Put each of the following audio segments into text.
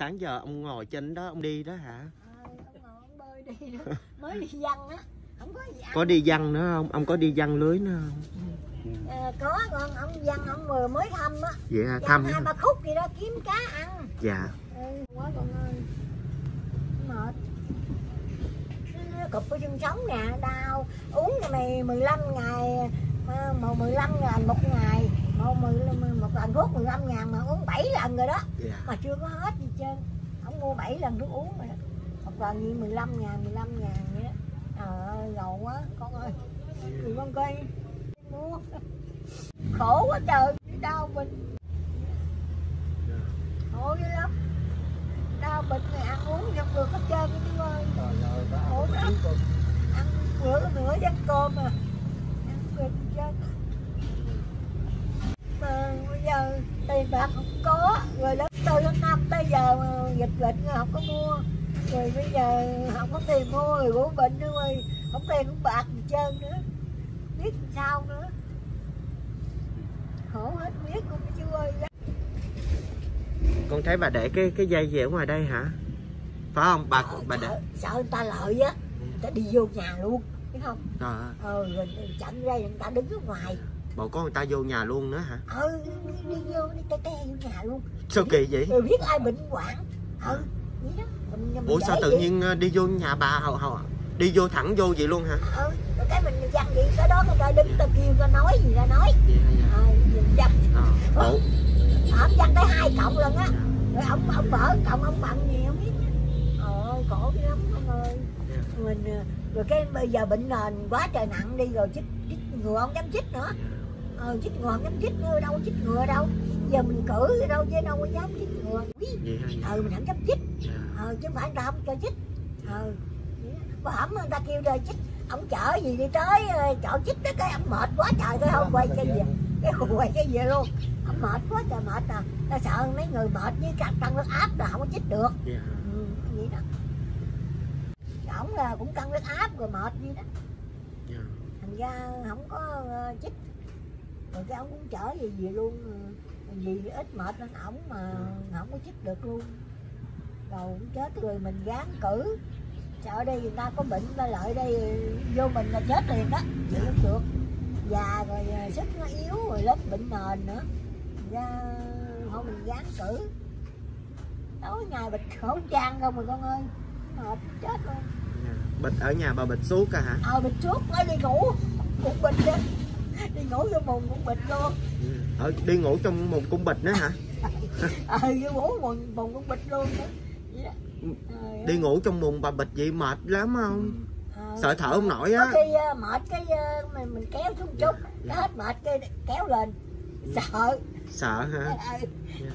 sáng giờ ông ngồi trên đó ông đi đó hả? Ờ, ông ngồi ông bơi đi nữa. mới đi văn á không có gì ăn. Có đi văn nữa không? Ông có đi văn lưới nữa không? Ờ, có con ông văn ông vừa mới thăm á. Hả Văn thăm hai ba khúc gì đó kiếm cá ăn. Dạ. Ừ, quá con ơi. Mệt. Cục cái xương sống nè đau. Uống cho mày 15 ngày ờ, một 15 ngàn một ngày một, một lần thuốc 15 ngàn mà uống 7 lần rồi đó. Dạ. Mà chưa có hết gì trơn. Ông mua 7 lần thuốc uống rồi. Đó. một lần như 15 ngàn 15 ngàn vậy đó. Trời ơi giàu quá con ơi. Người con cây mua khổ quá trời đau bệnh. Khổ dữ lắm. Đau bệnh này ăn uống không được hết trơn cái chú ơi. Khổ lắm. ăn bữa nửa chén cơm à. Ăn bệnh trơn giờ tiền bạc không có rồi lớp tư tháng năm tới giờ dịch bệnh không có mua. Rồi bây giờ không có tiền mua rồi bố bệnh nữa rồi không tiền không bạc gì trơn nữa. Biết làm sao nữa. Khổ hết biết cái chú ơi. Con thấy bà để cái cái dây gì ở ngoài đây hả? Phải không? Bà bà để sợ, sợ người ta lợi á người ta đi vô nhà luôn biết không? Rồi ờ rồi chặn dây người ta đứng ở ngoài bộ có người ta vô nhà luôn nữa hả? Ờ đi, vô đi te te vô nhà luôn. Sao kỳ vậy? Rồi biết ai bệnh hoạn. Ờ vậy đó. Mình, mình ủa sao tự vậy. nhiên ờ, đi vô nhà bà hầu hầu đi vô thẳng vô vậy luôn hả? Rồi cái mình dặn gì cái đó người ta đứng ta kêu ta nói gì ta nói. Dạ dạ. Ờ mình dặn Ờ, ủa? Ổng dặn tới hai cộng lần á. Rồi ông ông mở cộng ông bận gì không biết ờ khổ lắm ông ơi. Mình ờ, rồi cái bây giờ bệnh nền quá trời nặng đi rồi chích chích ngừa không dám chích nữa ờ chích ngừa dám chích nữa đâu chích ngừa đâu. Giờ mình cử đi đâu chứ đâu có dám chích ngừa. Hả? Ờ mình không dám chích. Dạ. Ờ chứ không phải người ta không cho chích. Ờ. Có hổm người ta kêu rồi chích. Ông chở gì đi tới ờ, chợ chích đó cái ông mệt quá trời cái không quay cái gì cái quay cái gì luôn. Ông mệt quá trời mệt à. Ta sợ mấy người mệt với căng căng huyết áp là không có chích được. Dạ. Ừ, vậy đó. Ổng là cũng căng huyết áp rồi mệt vậy đó. Dạ. Thành ra không có ờ, chích rồi cái ông cũng chở gì gì luôn ờ, vì ít mệt lên ổng mà không có chích được luôn. Rồi cũng chết rồi mình gán cử. Sợ đây người ta có bệnh ta lợi đây vô mình là chết liền đó. Chịu không được. Già rồi ờ, sức nó yếu rồi lớp bệnh nền nữa. Ra thôi mình gán cử. Tối ngày bịch khẩu trang không rồi con ơi. Hộp chết luôn. Dạ. bịch ở nhà bà bịch suốt à hả? Ờ bịch trước mới đi ngủ. Cũng bịch đó đi ngủ vô mùng cũng bịch luôn. Dạ. ở đi ngủ trong một cung bịch nữa hả? Ờ vô ngủ mùng mùng cũng bịch luôn nữa Vậy đó. Trời đi ơi. ngủ trong mùng bà bịch vậy mệt lắm không? Ờ, sợ thở không nổi á. Khi ờ, mệt cái ờ, mình mình kéo xuống chút cái hết mệt cái kéo lên. Sợ. Sợ hả?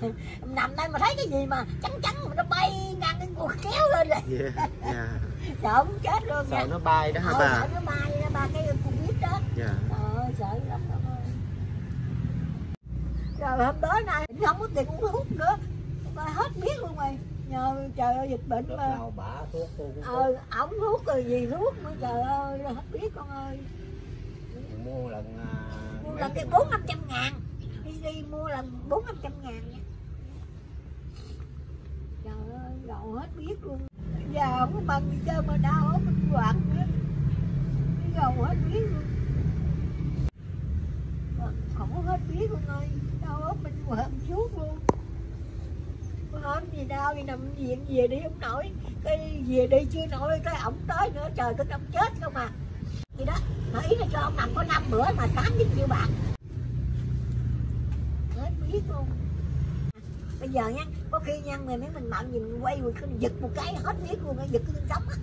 Ờ, nằm đây mà thấy cái gì mà trắng trắng mà nó bay ngang cái cuộc kéo lên rồi dạ dạ. Sợ muốn chết luôn nha. Sợ nó bay đó hả Ờ, bà? sợ nó bay nó ba cái con biết đó. Dạ. Trời ơi, sợ lắm. Rồi hôm đó nay không có tiền uống thuốc nữa. Mà hết biết luôn rồi. Nhờ trời ơi dịch bệnh mà. bả thuốc cô Ờ, ổng thuốc rồi gì thuốc nữa trời ơi, hết biết con ơi. mua lần à, Mua lần cái bốn năm trăm ngàn. Đi đi mua lần bốn năm trăm ngàn nha. Trời ơi, giàu hết biết luôn. Giờ không có bằng gì trơn mà đau ốm mình quạt nữa. Giàu hết biết luôn. Không có hết biết luôn ơi. Đau ốm mình quạt suốt luôn. Hôm gì đau gì nằm viện về đi không nổi. Cái về đi chưa nổi cái ổng tới nữa trời cái ông chết không à. Gì đó mà ý là cho ông nằm có năm bữa mà tám chín triệu bạc. Hết biết luôn. Bây giờ nha có khi nha người mấy mình mặn nhìn quay rồi cứ giật một cái hết biết luôn giật cái xương sống á.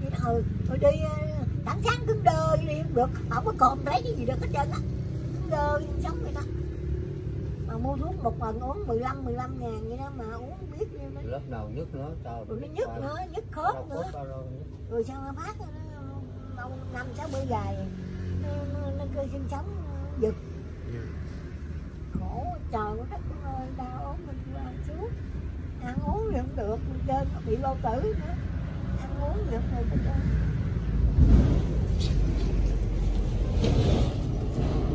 Vậy đó ừ rồi đi ờ, sáng cứng đơ đi không được không có còn lấy cái gì được hết trơn á đơ sống vậy đó. Mà mua thuốc một lần uống 15 15 ngàn vậy đó mà uống biết như nó lớp nào nhức nữa sao rồi nó nhức nữa nhức khớp nữa. rồi sao nó phát nó lâu năm sáu bữa dài. Nó, nó, nó cơ xương sống giật. Khổ trời của đất ơi đau ốm mình ăn suốt ăn uống thì không được mình trên nó bị bao tử nữa. Ăn uống thì không được trơn.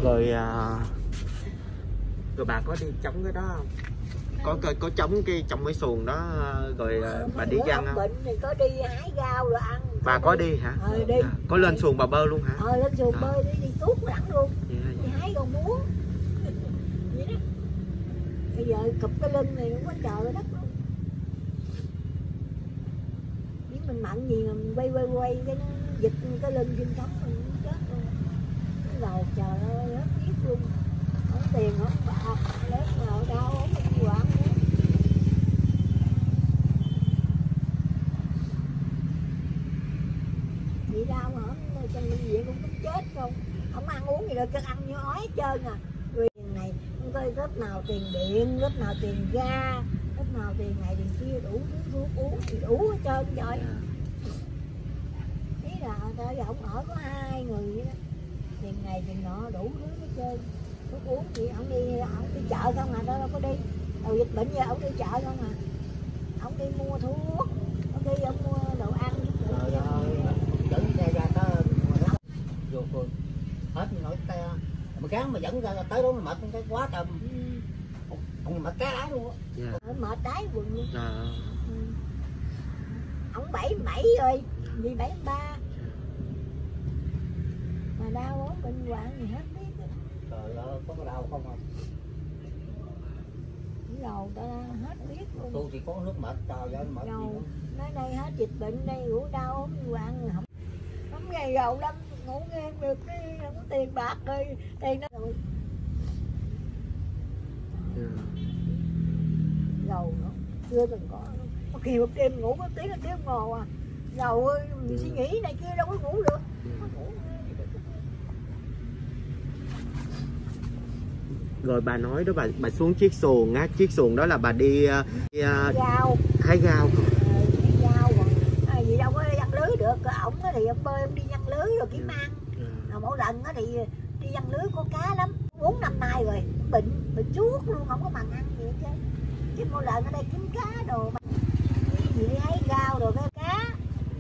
Rồi à, rồi bà có đi chống cái đó không? Có có, có chống cái trong cái xuồng đó rồi à, bà đi ông không? bệnh thì có đi hái rau rồi ăn. Bà có đi hả? Ờ đi. À, có lên xuồng bà bơi luôn hả? Ờ lên xuồng À. bơi đi đi tuốt lẳng luôn. Dạ, đi dạ. hái rau muống. Vậy đó. Bây giờ cụp cái lưng này nó quá trời đất luôn. Mình mạnh gì mà mình quay quay quay cái nó giật cái lưng trên cống mình đầu trời ơi hết biết luôn. Không tiền không bạc lớn nào đau không mình quản nữa. Chị đau mà không trong bệnh viện cũng cũng chết không không ăn uống gì đâu chắc ăn như ói trơn à. Tiền này không coi lớp nào tiền điện lớp nào tiền ga lớp nào tiền này tiền kia đủ thứ thuốc uống thì đủ hết trơn trời. Ý là tại giờ ông ở có hai người vậy đó tiền này tiền nọ đủ thứ hết trơn. Thuốc uống thì ông đi ông đi chợ không à đâu đâu có đi. Đầu dịch bệnh giờ ông đi chợ không à. Ông đi mua thuốc ông đi ông mua đồ ăn Trời ơi, dẫn xe ra tới vô phường hết nổi te. Mà cán mà dẫn ra tới đó mà mệt cái quá trời Ừ. ông mệt cá lái luôn á. Dạ. Ở mệt đáy quần luôn. À, ừ. ông bảy bảy rồi đi bảy ba mà đau ốm bệnh hoạn gì hết biết trời ơi có đau không à Cái đầu ta hết biết luôn. Tôi thì có nước mệt trời ơi mệt nữa. nói đây hết dịch bệnh đây ngủ đau ốm hoạn không. Không ngày gầu lắm ngủ ngang được cái không có tiền bạc rồi tiền đó. Rồi. Gầu nữa chưa từng có có khi một đêm ngủ có tiếng là tiếng ngò à. Gầu ơi mình suy nghĩ này kia đâu có ngủ được. Có ngủ rồi bà nói đó bà bà xuống chiếc xuồng á. Chiếc xuồng đó là bà đi, à, đi à, dao hái rau Ờ, cái dao còn à, gì đâu có giăng lưới được. Ổng thì ông bơi ông đi giăng lưới rồi kiếm ăn. rồi mỗi lần á thì đi giăng lưới có cá lắm. Bốn năm nay rồi bệnh bệnh suốt luôn không có bằng ăn gì hết trơn. Chứ mỗi lần ở đây kiếm cá đồ gì đi hái rau rồi cái cá.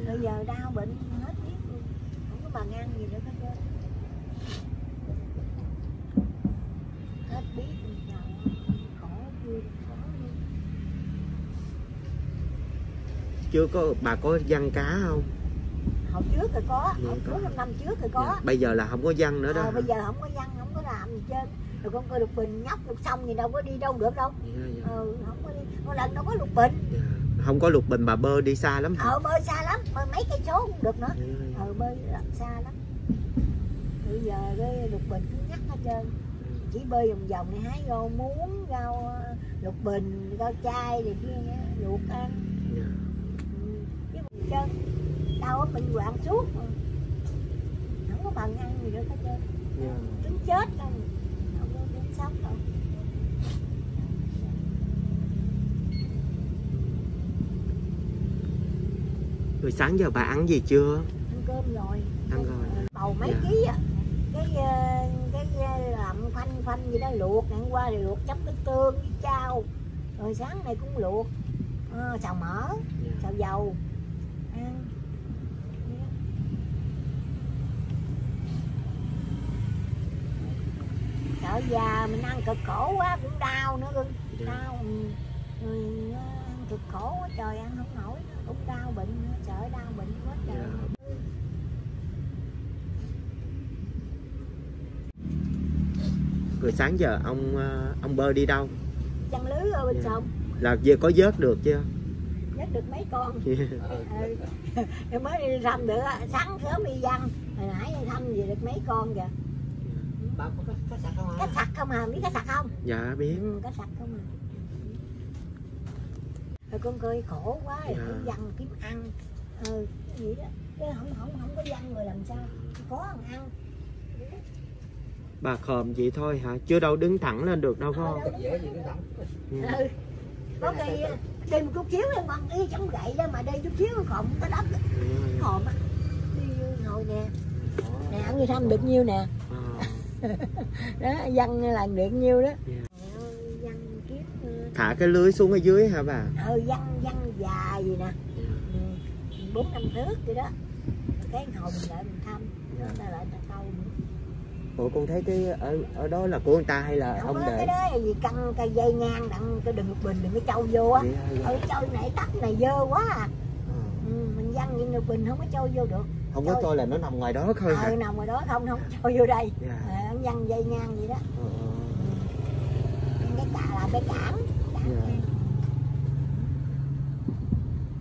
Bây giờ đau bệnh hết biết luôn. Không có bằng ăn gì nữa hết trơn hết biết luôn trời ơi, khổ chưa khổ luôn chưa có bà có dân cá không? Hồi trước rồi có Dạ, hồi có. trước năm năm trước rồi có. Dạ, bây giờ là không có dân nữa đó hả? bây giờ không có văn không có làm gì trơn. Rồi con coi lục bình nhóc lục xong thì đâu có đi đâu được đâu. Dạ, dạ, ừ, không có đi. Một lần đâu có lục bình. Dạ. không có lục bình bà bơi đi xa lắm hả? Ờ bơi xa lắm bơi mấy cây số cũng được nữa. Dạ, dạ. ờ bơi xa lắm. Bây giờ cái lục bình cứ nhắc hết trơn. Chỉ bơi vòng vòng này hái rau muống rau ờ, lục bình rau chai rồi kia luộc ăn. Dạ. Trơn đau ốm bệnh hoạn suốt không có bằng ăn gì nữa hết trơn tính chết đâu không có tính sống đâu. Rồi sáng giờ bà ăn gì chưa? Ăn cơm rồi. Ăn rồi. bầu mấy Dạ. ký à? Cái ờ, cái ờ, làm khoanh khoanh gì đó luộc ngày hôm qua thì luộc chấm cái tương với chao rồi sáng nay cũng luộc. Ờ, xào mỡ Dạ. xào dầu ăn sợ già mình ăn cực khổ quá cũng đau nữa cưng Dạ. đau ừ. nó ăn cực khổ quá trời ăn không nổi cũng đau bệnh nữa, sợ đau bệnh quá trời Dạ. rồi sáng giờ ông ờ, ông bơi đi đâu chăn lưới ở bên Dạ. sông là giờ có vớt được chưa dắt được mấy con ừ. ừ. Mới đi thăm được sáng sớm đi văn hồi nãy đi thăm về được mấy con kìa bà có cái, cái sạc không cá hả sặc không à? Biết cá sặc không? Dạ biết. Ừ, cá sặc không à? Rồi con coi khổ quá rồi Dạ. phải văn kiếm ăn. Ừ cái gì đó. Chứ không không không có văn rồi làm sao? Có ăn. Ăn bà khòm vậy thôi hả? Chưa đâu đứng thẳng lên được đâu phải không? dễ gì cái thẳng Ừ. ừ. Có khi đi một chút xíu thôi mà đi chống gậy đó mà đi chút xíu khổng tới đất khòm á. Đi ngồi nè. Nè ăn đi thăm được nhiêu nè? Ờ, đó văn làm được nhiêu đó. Dạ. Kiếp thả cái lưới xuống ở dưới hả bà? Ờ văn văn già gì nè. Ừ, bốn năm thước vậy đó. Cái hồi mình lại mình thăm. Nó ta lại ta câu nữa. Ủa con thấy cái ở ở đó là của người ta hay là không ông để? cái đó là gì căng cây dây ngang đặng cái đừng bình đừng có trâu vô á. Ừ trâu này tắt này dơ quá à Ờ. ừ, văng những đừng bình không có trâu vô được. Không có Thôi. coi là nó nằm ngoài đó thôi hả? ờ nằm ngoài đó không không trâu vô đây. Ờ, ông văng dây ngang vậy đó. Ờ, cái cà là cái cản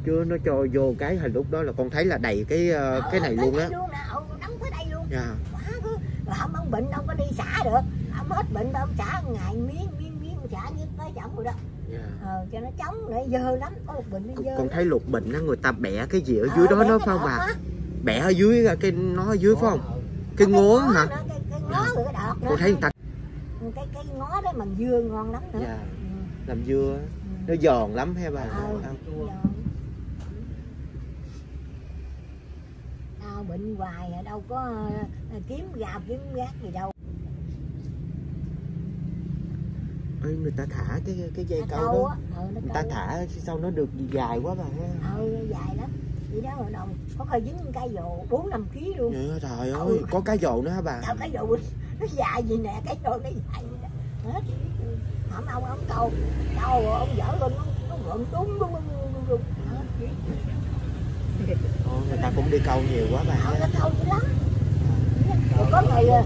chưa nó cho vô cái hồi lúc đó là con thấy là đầy cái ờ, Ờ, cái này luôn á. luôn nè. Ừ, đóng tới đây luôn. Dạ. Quá cứ ông ông bệnh đâu có đi xả được. Ông hết bệnh ông xả ngày miếng miếng miếng ông xả với tới chồng rồi đó ờ, cho nó chống để dơ lắm có một bệnh nó con, dơ con thấy lục bình á người ta bẻ cái gì ở Ờ, dưới đó để nó phải đọt bà? bẻ ở dưới cái nó ở dưới phải không? Ờ, cái ngố hả? nữa, cái, cái ngó rồi cái đọt nữa. Con thấy người ta cái cái ngó đó mình dưa ngon lắm nữa. Dạ. Ừ. làm dưa ừ. nó giòn lắm hay bà? Ờ. Không? Đau bệnh hoài à, đâu có ờ, kiếm gạo kiếm gác gì đâu Ê, người ta thả cái cái dây câu câu đó. á. Ờ, nó người ta thả sao nó được dài quá bà. Ha ờ dài lắm. Vậy đó rồi đầu có khơi dính cây dồ bốn năm ký luôn. Dạ, trời Ừ. ơi có cái dồ nữa hả bà? Đâu cái dồ nó dài gì nè cái dồ nó dài gì nè hết hổng ông ông câu. Câu rồi ông dở lên nó nó gợn đúng đúng đúng đúng Ồ, người ta cũng đi câu nhiều quá bà. Ờ, ha nó câu dữ lắm. Có người ờ,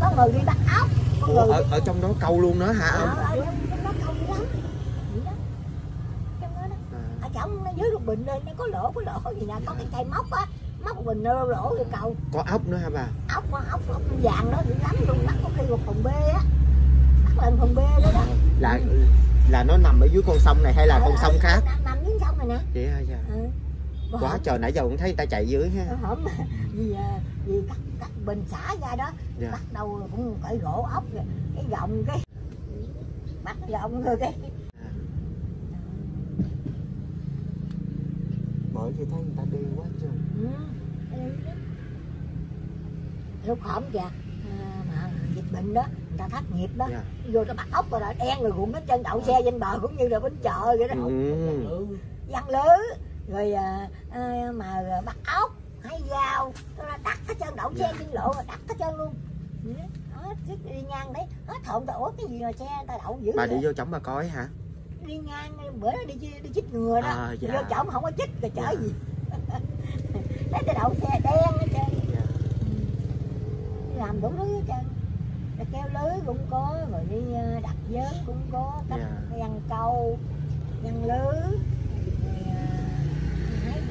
có người đi bắt ốc Ủa, ở, ở trong đó câu luôn nữa hả Ờ, ông? ở trong đó câu dữ lắm. Vậy đó. trong đó đó. À, ở trong nó dưới cái bình lên nó có lỗ có lỗ gì nè. Có cái cây móc á. Móc bình nó lỗ rồi cầu. Có ốc nữa hả bà? Ốc ốc ốc vàng đó dữ lắm luôn. Bắt có khi một phần bê á. Bắt lần phần bê đó đó. Là là nó nằm ở dưới con sông này hay là con Ờ, sông ờ, khác? nằm, nằm dưới sông này nè. Vậy hả dạ. Ừ. Quá trời nãy giờ cũng thấy người ta chạy dưới ha. Hổm vì à, vì cắt, cắt bình xả ra đó dạ. bắt đầu cũng cái gỗ ốc cái gọng cái bắt gọng rồi cái. Bởi vì thấy người ta đi quá trời. Ừ. lúc hổm kìa à, mà dịch bệnh đó người ta thất nghiệp đó dạ. vô ta bắt ốc rồi đen rồi cũng cái chân đậu xe trên bờ cũng như là bến chợ vậy đó. Ừ. ừ. văn lứ rồi à, à, mà bắt ốc hay dao nó đặt cái chân đậu xe trên lộ rồi đặt cái chân luôn Ừ, đó chứ đi ngang đấy hết thộn ta ủa cái gì mà xe ta đậu dữ bà vậy? đi vô trống bà coi hả đi ngang bữa đó đi đi chích ngừa đó À, dạ. vô chổng không có chích rồi chở Dạ. gì thấy ta đậu xe đen hết trơn dạ Ừ. làm đủ thứ hết trơn Rồi kéo lưới cũng có rồi đi ờ, đặt vớn cũng có cách Dạ. văn câu văn lưới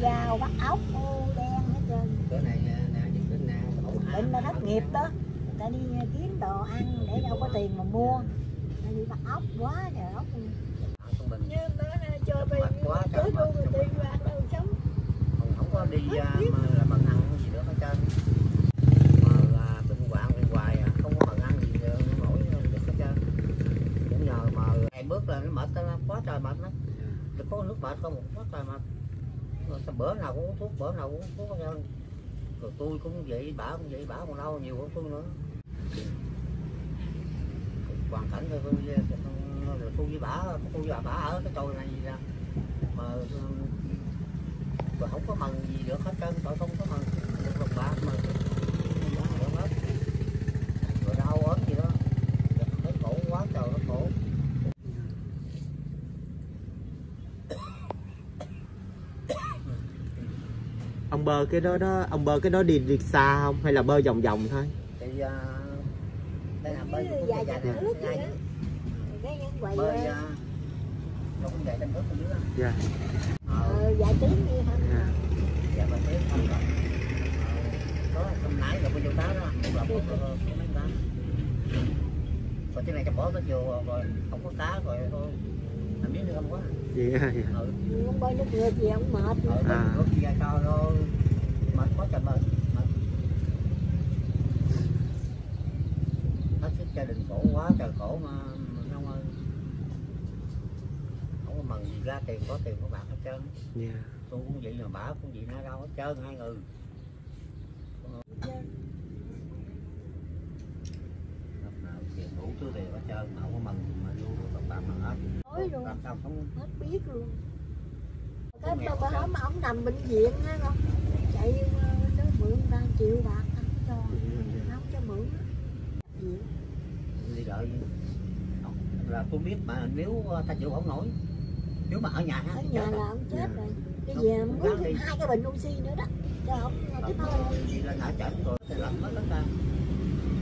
dao bắt ốc ô đen hết trơn. Bữa này nè dịch bệnh nè khổ hại. bệnh là thất nghiệp đó. Người ta đi ờ, kiếm đồ ăn để đâu có tiền mà mua. Người ta đi bắt ốc quá trời ốc như nó cho tiền Mệt quá, trời luôn trời tiền ra đâu sống. Không, không có đi à, mà là bằng ăn gì nữa hết trơn mà à, bệnh hoạn hoài à, không có bằng ăn gì nữa, nổi được hết trơn cũng nhờ mà ngày bước là nó mệt quá trời mệt lắm. Có nước mệt không? Một quá trời mệt. Rồi bữa nào cũng uống thuốc bữa nào cũng uống thuốc với nhau. Rồi tôi cũng vậy bả cũng vậy bả còn đau nhiều hơn tôi nữa. Hoàn cảnh tôi tôi là tôi với bả tôi với bà, bả ở cái tôi này gì ra mà ừ, tôi không có mần gì được hết trơn tôi không có mần. Được lòng bạc mà không có được hết rồi đau ốm gì đó thấy khổ quá trời nó khổ ông bơ cái đó đó ông bơ cái đó đi đi xa không? Hay là bơ vòng vòng thôi? Thì đây là bơi cũng dài dài dài nè nước bơi ờ, nó cũng dài trên nước ở dưới á. dạ. Ờ ờ, vài tiếng đi hả? Dạ. Dạ mà thế không rồi có hôm nãy là đó mấy còn cái này cho bỏ nó vô rồi không có cá rồi thôi. Làm biết được không có. Hả dạ. ừ. Bơi nước ngược gì không mệt. Ở À. bên nước đi ra cho nó mệt quá trời mệt mệt hết sức gia đình khổ quá trời khổ mà mà ông ơi không có mần gì ra tiền có tiền có bạc hết trơn. Dạ. Tôi cũng vậy mà bả cũng vậy nó đâu hết trơn hai người. Tiền đủ số tiền hết trơn mà không có mần mà vô được đồng bạc mà hết. Tối luôn. sao không hết biết luôn. Cái bà hôm mà ông nằm bệnh viện á không chạy ờ, nó mượn ba triệu bạc không cho không cho mượn viện đi đợi. Là tôi biết mà nếu ta chịu không nổi nếu mà ở nhà ha ở nhà là ông chết Dạ. rồi. Không mới dám đi. hai cái bình oxy nữa đó. Cho ông tiếp thôi Vì lên ở chợ rồi thì làm hết tất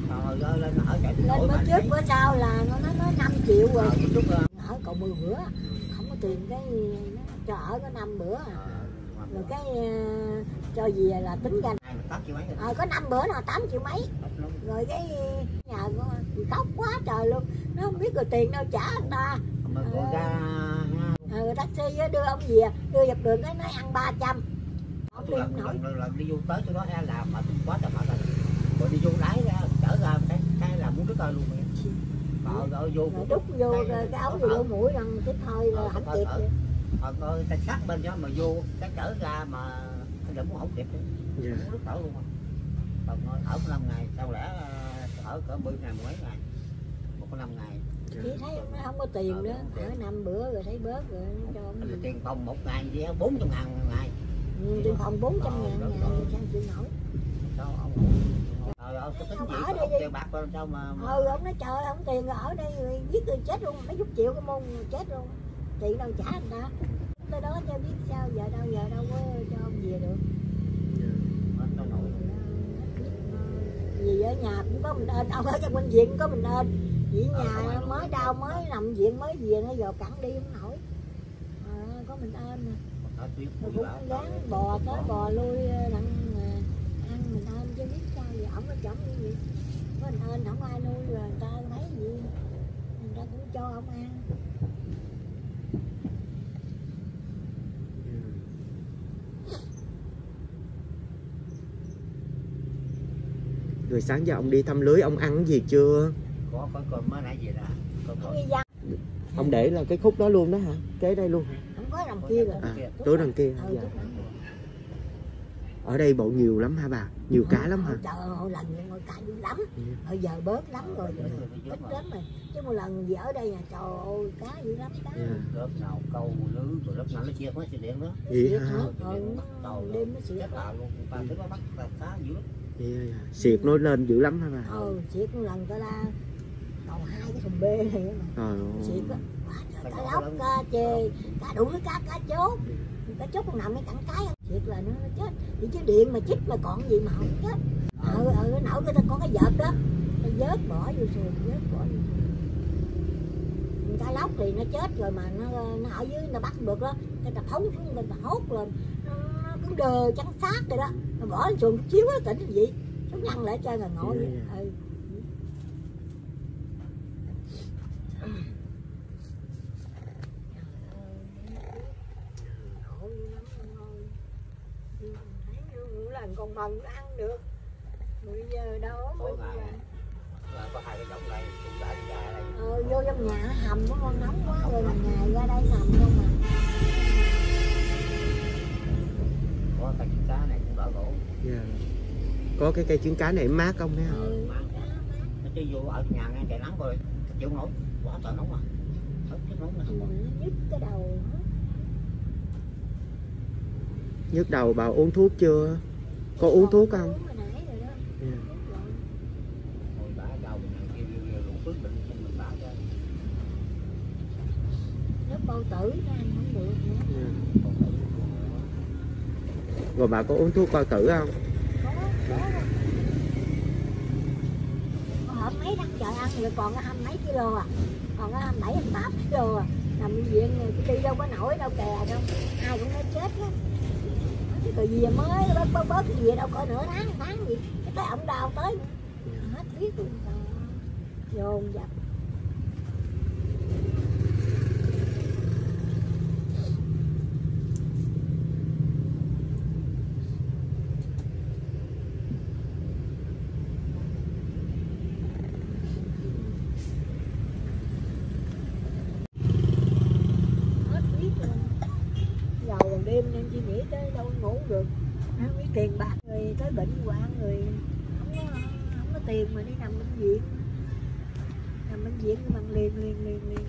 rồi lên ở lên bữa trước bữa sau là nó nói nó 5 triệu rồi. Ờ, ở cậu 10 bữa. Không có tiền cái cho ở có 5 bữa à. rồi cái ờ, cho về là tính ra ờ, có 5 bữa là 8 triệu mấy. Rồi cái nhà khóc quá trời luôn. Nó không biết rồi tiền đâu trả người ta ra ờ, taxi á, đưa ông về đưa dọc đường cái nói ăn 300 ông đi lần nổi. lần lần lần đi vô tới chỗ đó ha là mệt quá trời mệt rồi. Rồi đi vô lái ra trở ra cái cái là muốn đứt tay luôn rồi rồi vô rồi đút vô rồi cái ống vô mũi rằng tiếp thôi là Ờ, không thở, kịp thở. nữa. Ờ, coi ta sát bên đó mà vô cái trở ra mà đừng muốn không kịp Dạ. muốn đứt thở luôn mà còn ở có năm ngày sao lẽ ờ, ở cỡ 10 ngày mấy ngày? Một có năm ngày chỉ thấy nó không có tiền nữa ở năm bữa rồi thấy bớt rồi nó cho Thì tiền phòng một ngày gì bốn trăm ngàn một ngày. Ừ, tiền phòng 400 ngàn Ờ, ngày đó, đó. sao chịu nổi? Sao ông rồi ông tính Ông gì ở đây đi. bạc sao mà, mà... ừ ông nói trời ơi, ông tiền rồi ở đây rồi giết người chết luôn mấy chục triệu cái môn chết luôn. Tiền đâu trả người ta? Tới đó cho biết sao giờ đâu giờ đâu có cho ông về được. Nổi. vì ở nhà cũng có mình ơn ông ở trong bệnh viện cũng có mình ơn vì ở nhà mới đau mới nằm viện mới về nó giờ cẳng đi không nổi. À, có mình ơn nè. Rồi cũng gắng bò tới bò lui đặng mà ăn mình ơn chứ biết sao giờ ổng có chồng như vậy. Có mình ơn không ai nuôi rồi người ta thấy gì. Người ta cũng cho ông ăn. Rồi sáng giờ ông đi thăm lưới ông ăn gì chưa? Có có con mới nãy về là có có ra Ông để là cái khúc đó luôn đó hả? Kế đây luôn hả? không có đằng kia rồi À, tối đằng kia. ừ, Dạ. Ở đây bộ nhiều lắm hả bà? Nhiều cá lắm hả? Trời ơi, hồi lần ngồi cá dữ lắm Dạ. bây giờ bớt lắm rồi ít lắm rồi chứ một lần gì ở đây là trời ơi cá dữ lắm cá Dạ. lớp nào câu lưới rồi lớp nào nó chia hết sự điện đó Vậy hả? đêm nó xịt luôn ta thấy nó bắt là cá dữ lắm Dạ, dạ. Nó lên dữ lắm hả bà? ừ xịt một lần ta la đầu hai cái thùng bê này xịt á trời cá lóc cá chê cá đủ thứ cá cá chốt. Cá chốt con nằm mấy cẳng cái xịt là nó, nó chết. Thì chứ điện mà chích mà còn gì mà không chết. Ờ ờ nó nổi người ta có cái vợt đó nó vớt bỏ vô xuồng vớt bỏ vô cá lóc thì nó chết rồi mà nó nó ở dưới nó bắt được đó. Cái ta phóng xuống mình ta hốt lên. Nó, nó cứ đờ trắng xác rồi đó. Nó bỏ lên xuồng xíu á tỉnh gì. Sống nhăn lại chơi là ngồi. Vậy ừ. Ngộ dữ lắm ông ơi. Ừ, thấy nó lần còn mần nó ăn được bây giờ đâu bây ngày. giờ Là có hai cái giọng đây cũng đã đi ra đây ờ, vô trong nhà nó hầm nó con nóng quá rồi lần ngày ra đây nằm không mà có cái chiếc cá này cũng đỡ gỗ Dạ. Có cái cây trứng cá này mát không không? ừ. nó chứ vô ở nhà nghe trời nắng rồi chịu nổi quá trời nóng mà nó nhức cái đầu. Nhức đầu bà uống thuốc chưa? Có uống thuốc không? rồi Dạ. Rồi. bà có uống thuốc bao tử không? có mấy tháng trời ăn rồi còn có hai mấy kilo à còn có hai bảy hai tám kilo à nằm viện rồi đi đâu có nổi đâu kè đâu ai cũng nói chết á từ gì mới bớt bớt bớt gì đâu có nửa tháng tháng gì. Cái tới ổng đau tới. Nữa. hết biết luôn ơi, dồn dập hết biết luôn giàu còn đêm nên chỉ nghĩ tới đâu ngủ được. Không biết tiền bạc người tới bệnh hoạn người không có không có tiền mà đi nằm bệnh viện. Nằm bệnh viện bằng liền liền liền liền.